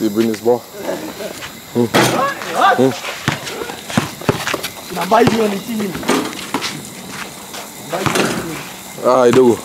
See bring this ball. Hmm. Hmm. Ah, I do.